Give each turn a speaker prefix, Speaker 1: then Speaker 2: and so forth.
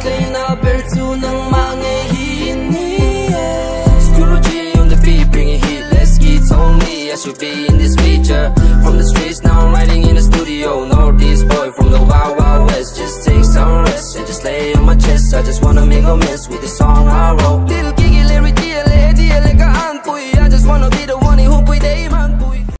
Speaker 1: Play na bertu ng mangihini Screw G on the beat, bring it heat Let's get on me, I should be in this feature. From the streets, now I'm writing in the studio. Northeast boy from the wild, wild west. Just take some rest and just lay on my chest. I just wanna make a mess with the song I wrote. Little.